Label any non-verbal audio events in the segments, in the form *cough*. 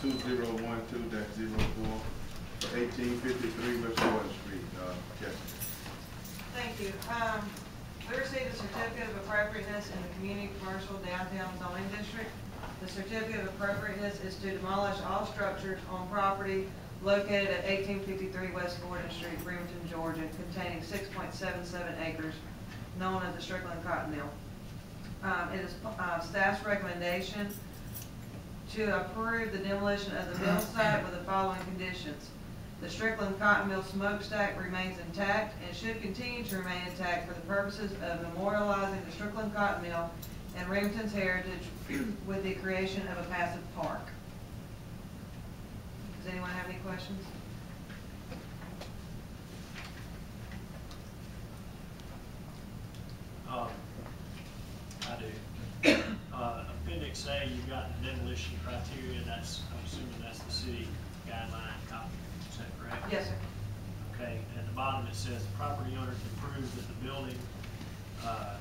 two zero one two dash zero four for eighteen fifty-three West Gordon Street, uh. Thank you. Um, we received a certificate of appropriateness in the community commercial downtown zoning district. The certificate of appropriateness is to demolish all structures on property located at eighteen fifty-three West Gordon Street, Remerton, Georgia, containing six point seven seven acres, known as the Strickland Cotton Mill. Um, it is, uh, staff's recommendation to approve the demolition of the mill site with the following conditions. The Strickland Cotton Mill smokestack remains intact and should continue to remain intact for the purposes of memorializing the Strickland Cotton Mill and Remerton's heritage *clears throat* with the creation of a passive park. Does anyone have any questions? Um, I do. Uh, Appendix A, you've got the demolition criteria, that's, I'm assuming that's the city guideline copy, is that correct? Yes, sir. Okay, at the bottom it says, the property owner can prove that the building, uh,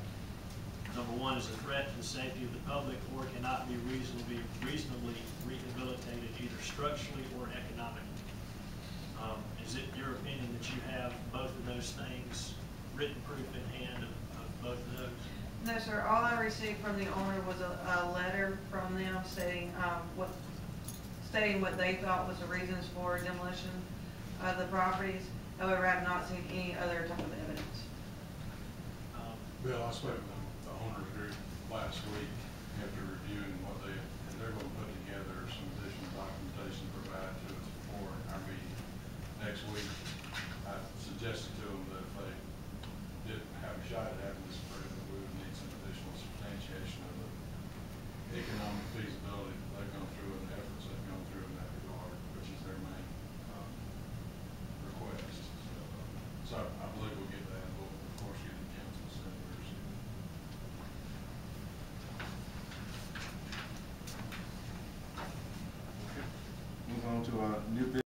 number one, is a threat to the safety of the public or cannot be reasonably, reasonably rehabilitated either structurally or economically. Um, Is it your opinion that you have both of those things, written proof in hand of, of both of those? No, sir, all I received from the owner was a, a letter from them stating, um, what, stating what they thought was the reasons for demolition of the properties. However, I have not seen any other type of evidence. Um, Bill, I spoke to the owners group last week after reviewing what they, and they're gonna put together some additional documentation to provide to us before our meeting next week. I suggested to them that if they didn't have a shot at having this approved, that we would need some additional substantiation of the economic feasibility that they've gone through and the efforts they've gone through in that regard, which is their main, um, request. So, uh, So I believe we'll get that, we'll, of course, get the council senators. Move on to, uh, new business